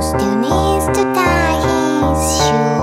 Still needs to tie his shoes